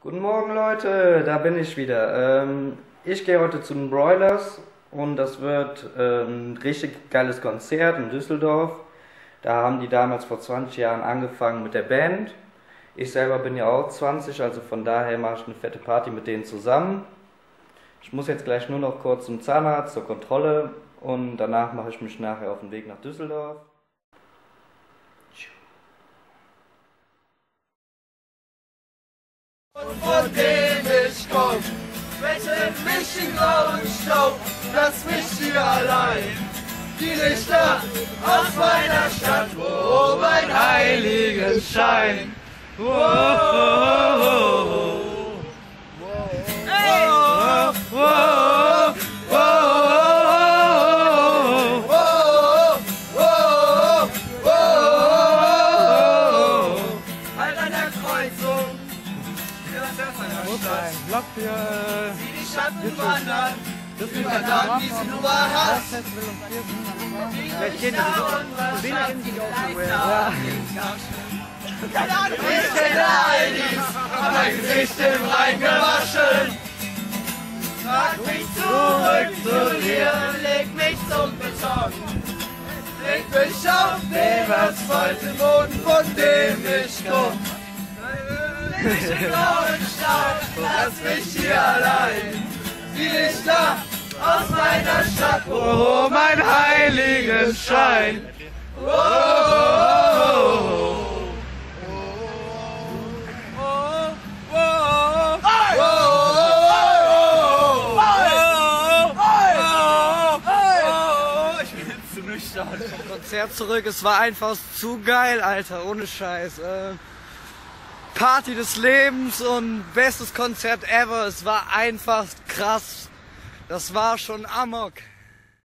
Guten Morgen Leute, da bin ich wieder. Ähm, ich gehe heute zu den Broilers und das wird ähm, ein richtig geiles Konzert in Düsseldorf. Da haben die damals vor 20 Jahren angefangen mit der Band. Ich selber bin ja auch 20, also von daher mache ich eine fette Party mit denen zusammen. Ich muss jetzt gleich nur noch kurz zum Zahnarzt zur Kontrolle und danach mache ich mich nachher auf den Weg nach Düsseldorf. Und von dem ich komm, wette mich in grauen Staub, lass mich hier allein. Die Lichter aus meiner Stadt, wo mein heiligen Schein. Wow, Hey! Block für Sieh die Schatten wandern, über dann diese Nummer hast. Vielleicht geht das so wenig in sich Ja. Keine Ahnung, ich kenne Aldis, hab mein Gesicht im Rhein gewaschen. Trag mich zurück zu dir, leg mich zum Beton. Leg mich auf den Asphaltboden, von dem ich komm. Im blauen Staub, lass mich hier allein. Die Lichter aus meiner Stadt, oh, mein heiligen Schein. Oh, jetzt zu nüchtern. Konzert zurück. Es war einfach zu geil, Alter. Ohne Scheiß. Äh, Party des Lebens und bestes Konzert ever. Es war einfach krass. Das war schon Amok.